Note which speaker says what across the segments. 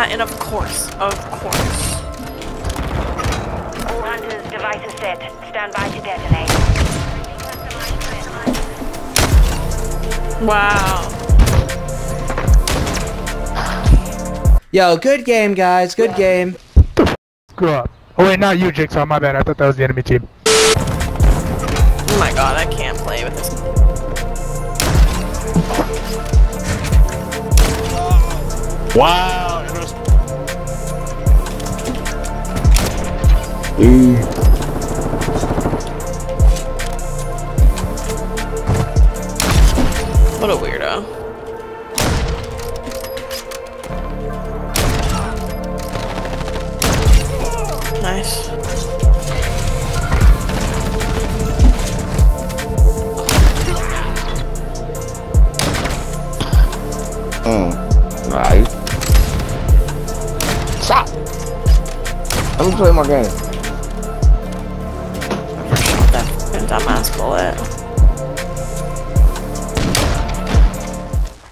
Speaker 1: Uh, and of course, of course.
Speaker 2: All hunters, devices set. Stand by to detonate.
Speaker 1: Wow.
Speaker 3: Yo, good game, guys. Good game.
Speaker 4: Screw up. Oh wait, not you, Jigsaw. My bad. I thought that was the enemy team.
Speaker 1: Oh my god, I can't play with this.
Speaker 5: Wow.
Speaker 1: What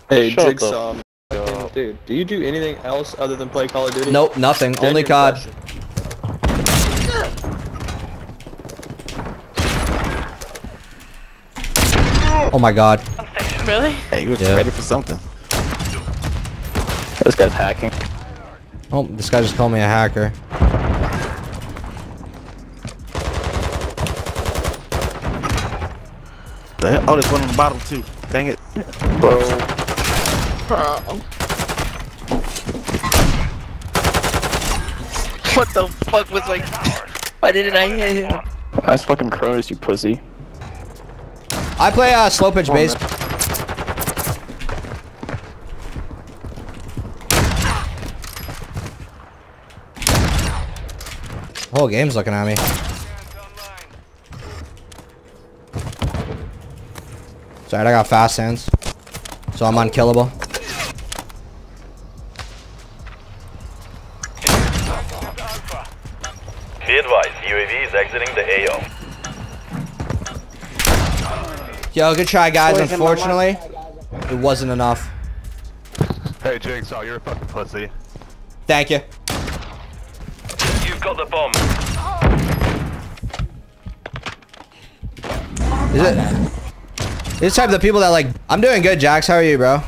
Speaker 5: Hey,
Speaker 6: Shut
Speaker 5: Jigsaw. Dude, do you do anything else other than play Call of Duty?
Speaker 3: Nope, nothing. Only COD.
Speaker 5: question.
Speaker 3: Oh my god.
Speaker 1: Really?
Speaker 6: Hey, you was
Speaker 3: Yeah.
Speaker 6: ready for something. This guy's hacking.
Speaker 3: Oh, this guy just called me a hacker.
Speaker 6: The hell? Oh, there's one on the bottom too. Dang it.
Speaker 5: Bro.
Speaker 1: Bro.
Speaker 7: What the fuck was like? Why didn't I hit him?
Speaker 5: That's fucking Cronus, you pussy.
Speaker 3: I play uh, slow pitch base. Whole game's looking at me. Sorry, I got fast hands. So I'm unkillable.
Speaker 8: Be advised, UAV is exiting the AO.
Speaker 3: Yo, good try, guys. Unfortunately, it wasn't enough.
Speaker 4: Hey, Jigsaw, you're a fucking pussy.
Speaker 3: Thank you.
Speaker 8: You've got the bomb.
Speaker 3: Is it? This type of the people that like. I'm doing good, Jax. How are you, bro?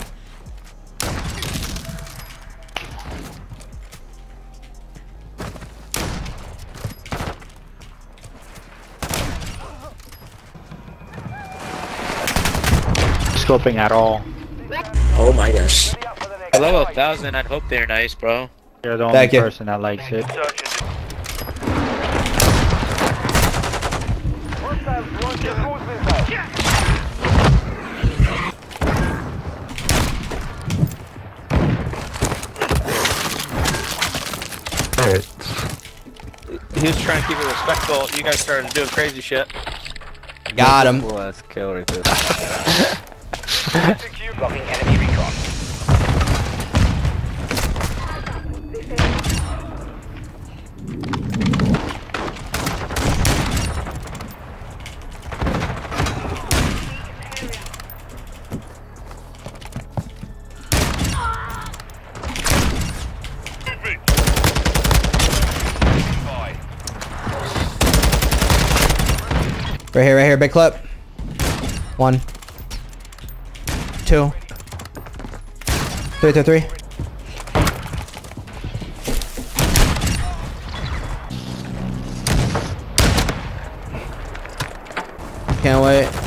Speaker 4: Scoping at all.
Speaker 7: Oh my gosh. I level 1000, I'd hope they're nice, bro.
Speaker 4: You're the
Speaker 3: only Thank you.
Speaker 4: person that likes it.
Speaker 8: Search and
Speaker 7: He was trying to keep it respectful. You guys started doing crazy shit.
Speaker 3: Got him.
Speaker 6: Let's kill
Speaker 8: enemy recon.
Speaker 3: Right here, right here, big clip. One. Two. Three, three, three. Can't wait.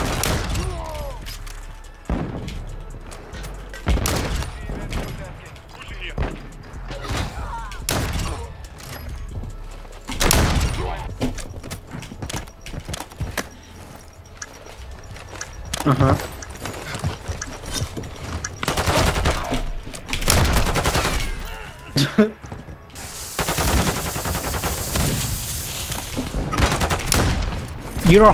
Speaker 4: You're a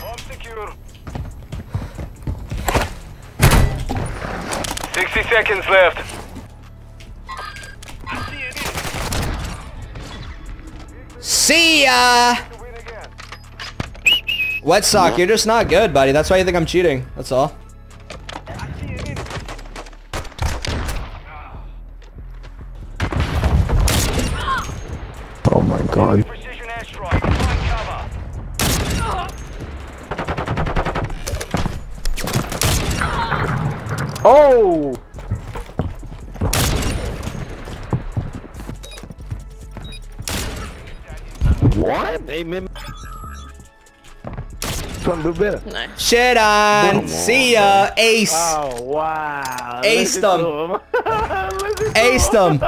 Speaker 8: Bomb secure. 60 seconds left.
Speaker 3: See ya! Wet sock, you're just not good, buddy. That's why you think I'm cheating. That's all.
Speaker 6: Oh! What? Hey, man. Trying to do better.
Speaker 1: Nice.
Speaker 3: Shit on. See ya. Ace.
Speaker 6: Oh, wow.
Speaker 3: Ace
Speaker 6: them. to him.
Speaker 3: Aced him.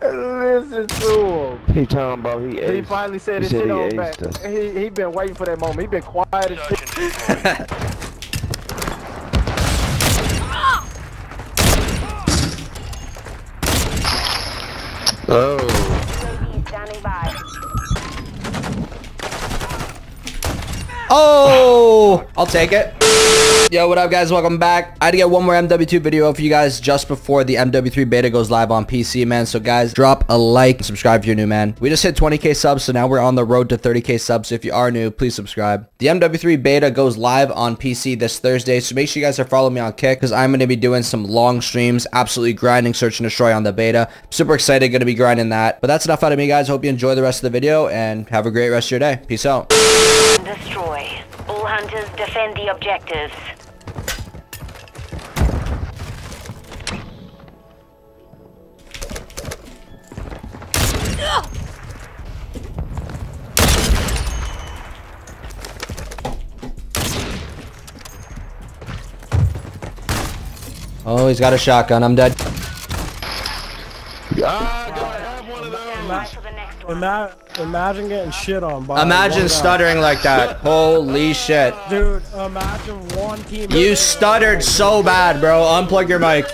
Speaker 6: Listen to him. He talking about he
Speaker 9: He finally said
Speaker 6: He
Speaker 9: his
Speaker 6: said
Speaker 9: shit
Speaker 6: he
Speaker 9: on
Speaker 6: aced
Speaker 9: back.
Speaker 6: us.
Speaker 9: He he been waiting for that moment. He been quiet as shit.
Speaker 8: Search and destroy.
Speaker 5: Oh.
Speaker 3: Oh, I'll take it. Yo, what up guys? Welcome back. I had to get one more MW2 video for you guys just before the MW3 beta goes live on PC, man. So guys, drop a like and subscribe if you're new, man. We just hit 20k subs, so now we're on the road to 30k subs. If you are new, please subscribe. The MW3 beta goes live on PC this Thursday, so make sure you guys are following me on Kick because I'm going to be doing some long streams, absolutely grinding Search and Destroy on the beta. I'm Super excited, going to be grinding that. But that's enough out of me, guys. Hope you enjoy the rest of the video and have a great rest of your day. Peace out.
Speaker 2: Destroy. All defend the objectives.
Speaker 3: Oh, he's got a shotgun. I'm dead.
Speaker 2: Try for the next one.
Speaker 10: Ima- imagine getting shit on by
Speaker 3: Imagine stuttering like that. Holy shit.
Speaker 10: Dude, imagine one team.
Speaker 3: You stuttered so bad, bro. Unplug your mic.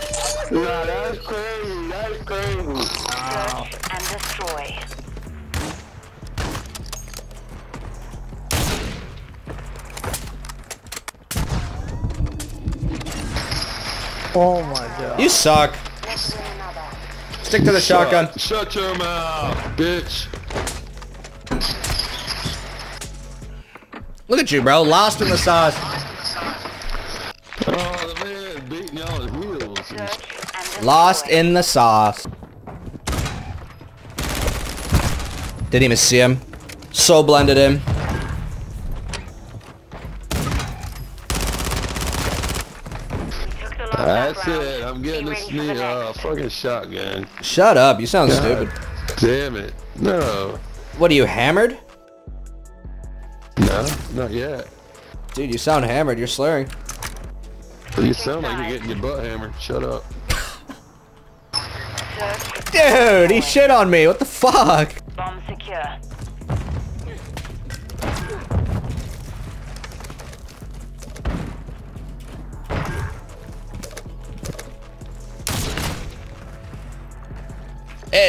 Speaker 6: Nah, that's crazy. That's crazy.
Speaker 2: Search and destroy.
Speaker 10: Oh my god.
Speaker 3: You suck.
Speaker 2: Let's win another.
Speaker 3: Stick to the shotgun.
Speaker 5: Shut your mouth, bitch.
Speaker 3: Look at you, bro. Lost in the sauce.
Speaker 5: Oh, the man beating y'all his heels.
Speaker 2: Search and destroy.
Speaker 3: Lost in the sauce. Didn't even see him. So blended in.
Speaker 2: We took the last
Speaker 5: That's it. I'm getting
Speaker 2: Be
Speaker 5: this
Speaker 2: ready for
Speaker 5: new uh, fucking shotgun.
Speaker 3: Shut up. You sound stupid.
Speaker 5: Damn it. No.
Speaker 3: What are you, hammered?
Speaker 5: No, not yet.
Speaker 3: Dude, you sound hammered. You're slurring.
Speaker 5: You sound like you're getting your butt hammered. Shut up.
Speaker 3: Dude, he shit on me. What the fuck?
Speaker 2: Bomb secure.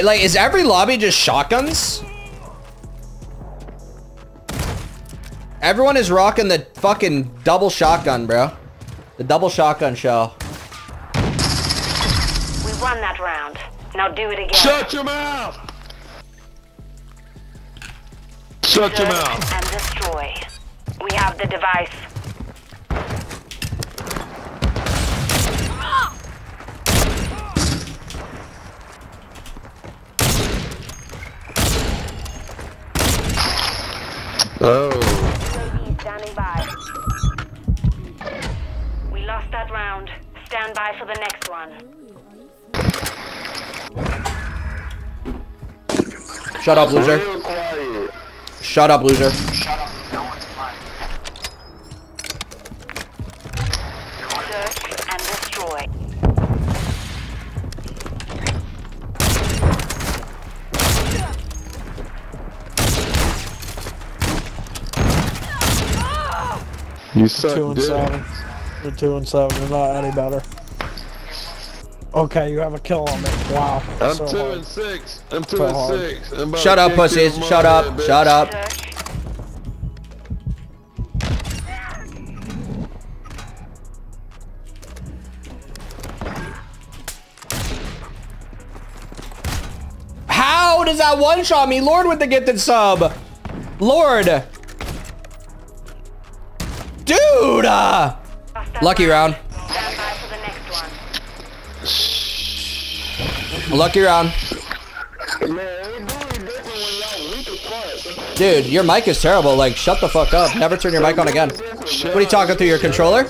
Speaker 3: Like, is every lobby just shotguns? Everyone is rocking the fucking double shotgun, bro. The double shotgun shell.
Speaker 2: We won that round. Now do it again.
Speaker 5: Shut your mouth! Shut your mouth!
Speaker 2: and destroy. We have the device.
Speaker 5: Oh.
Speaker 2: Standing by. We lost that round. Stand by for the next one.
Speaker 3: Shut up, loser. Shut up, loser.
Speaker 2: Search and destroy.
Speaker 5: You suck
Speaker 10: Two and
Speaker 5: dick.
Speaker 10: seven. You're two and seven. You're not any better. Okay, you have a kill on me. Wow.
Speaker 5: I'm
Speaker 10: So
Speaker 5: two
Speaker 10: hard.
Speaker 5: and six. I'm two
Speaker 10: So
Speaker 5: and
Speaker 10: hard.
Speaker 5: six. I'm about
Speaker 3: Shut up, pussies. Shut up.
Speaker 5: head.
Speaker 3: Shut up. How does that one-shot me? Lord with the gifted sub. Lord.
Speaker 2: Yoda!
Speaker 3: Lucky round. Lucky round. Dude, your mic is terrible. Like, shut the fuck up. Never turn your mic on again. What are you talking through your controller?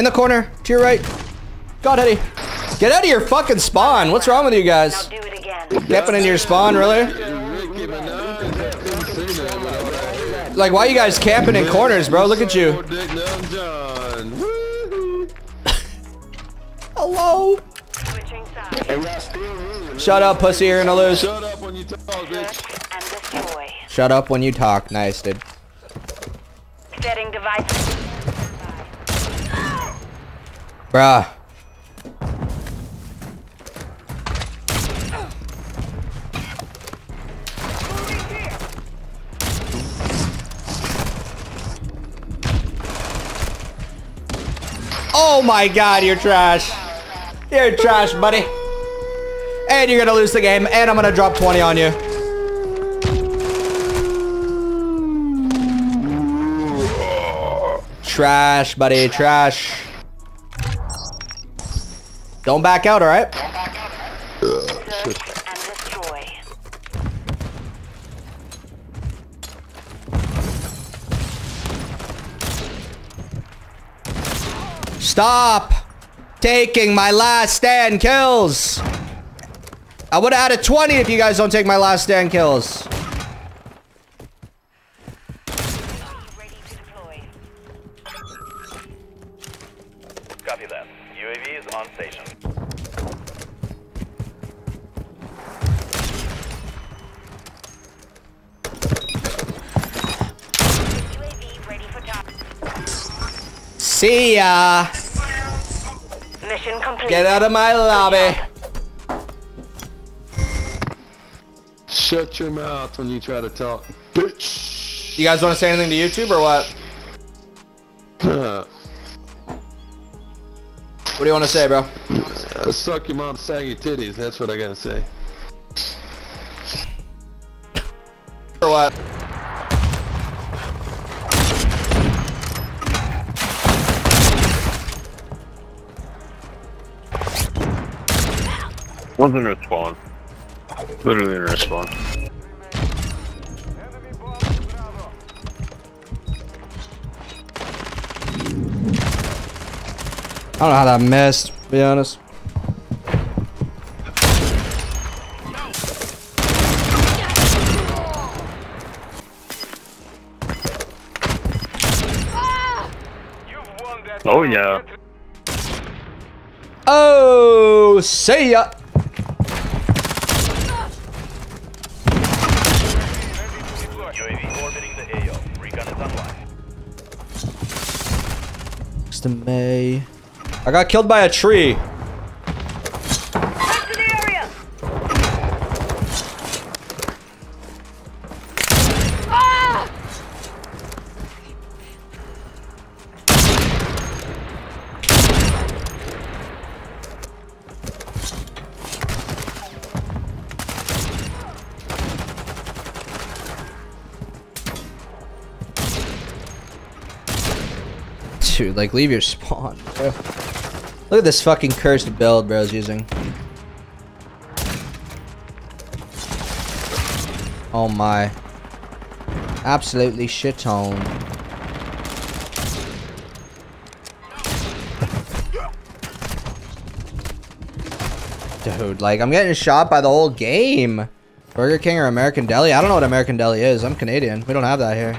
Speaker 3: In the corner, to your right. God, Eddie. Get out of your fucking spawn. What's wrong with you guys? Camping in your spawn, really?
Speaker 5: Ricky Minaj, I couldn't say that.
Speaker 3: Like, why are you guys camping in corners, bro? Look at you.
Speaker 5: Dick Down John. Woo-hoo.
Speaker 3: Hello. Shut up, pussy. You're gonna lose.
Speaker 5: Shut up when you talk, bitch.
Speaker 2: Search and destroy.
Speaker 3: Shut up when you talk. Nice, dude.
Speaker 2: Setting device.
Speaker 3: Bruh. Oh my god, you're trash. You're trash, buddy. And you're gonna lose the game, and I'm gonna drop 20 on you. Trash, buddy, trash. Don't back out, alright? Stop taking my last stand kills. I would have added 20 if you guys don't take my last stand kills. See ya.
Speaker 2: Mission complete.
Speaker 3: Get out of my lobby.
Speaker 5: Shut your mouth when you try to talk, bitch.
Speaker 3: You guys want to say anything to YouTube or what? What do you want to say, bro?
Speaker 5: Uh, Suck your mom's saggy titties. That's what I gotta say.
Speaker 3: Or what?
Speaker 7: One's in respawn. Literally in respawn.
Speaker 3: I don't know how that missed, to be honest.
Speaker 8: You've won that.
Speaker 7: Oh yeah.
Speaker 3: Oh, see ya. To May. I got killed by a tree. Dude, like, leave your spawn. Look at this fucking cursed build bro's using. Oh my. Absolutely shit on. Dude, like, I'm getting shot by the whole game. Burger King or American Deli? I don't know what American Deli is. I'm Canadian. We don't have that here.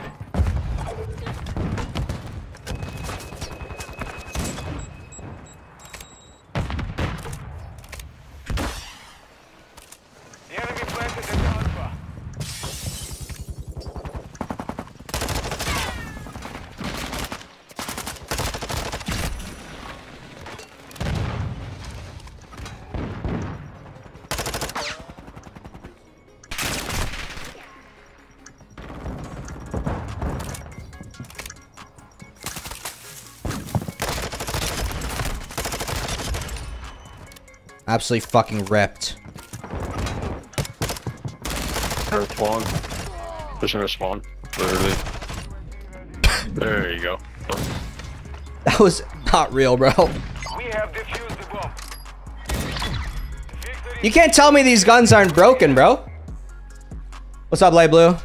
Speaker 3: Absolutely fucking ripped.
Speaker 5: Or spawn. Pushing her spawn. Literally. there you go.
Speaker 3: That was not real, bro.
Speaker 8: We have defused the bomb.
Speaker 3: You can't tell me these guns aren't broken, bro. What's up, Light Blue?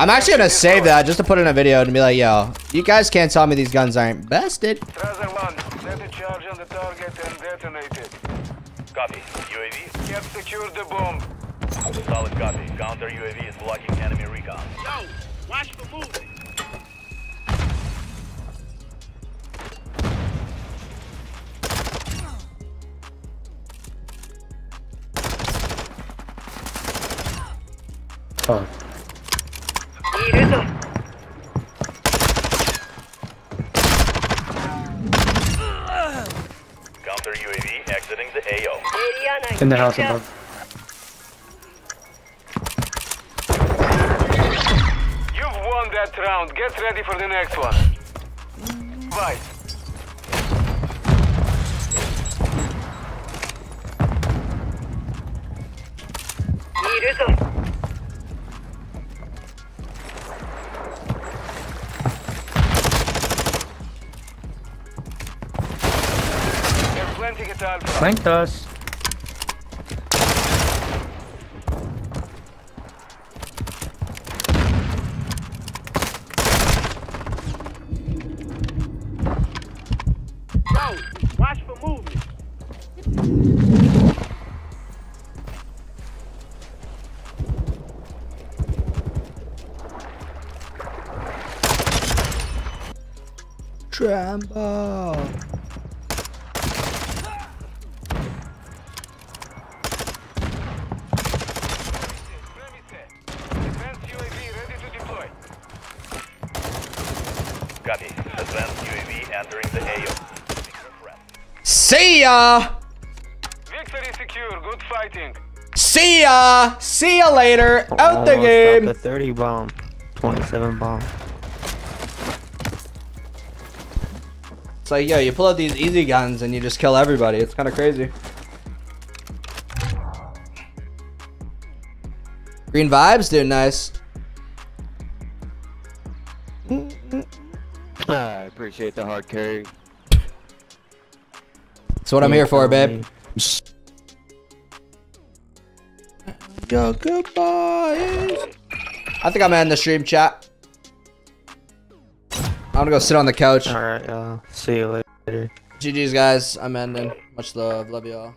Speaker 3: I'm actually gonna save that just to put in a video and be like, yo, you guys can't tell me these guns aren't bested.
Speaker 8: Trazer 1, set a charge on the target and detonate it. Copy. UAV? Have secured the bomb. Solid copy. Counter UAV is blocking enemy recon. Yo, watch the movement. Counter UAV exiting the AO.
Speaker 10: In the house above.
Speaker 8: You've won that round. Get ready for the next one. Bye. They're
Speaker 10: Flanked us.
Speaker 8: Watch for movement.
Speaker 3: See ya.
Speaker 8: Victory secure. Good fighting.
Speaker 3: See ya. See ya later. Out the game.
Speaker 6: The 30 bomb. 27 bomb.
Speaker 3: It's like, yo, you pull out these easy guns and you just kill everybody. It's kind of crazy. Green vibes, dude. Nice.
Speaker 6: I appreciate the hard carry.
Speaker 3: That's what I'm here for, babe. Yo, goodbye. I think I'm ending the stream chat. I'm gonna go sit on the couch.
Speaker 6: Alright, y'all. See you later.
Speaker 3: GG's, guys. I'm ending. Much love. Love y'all.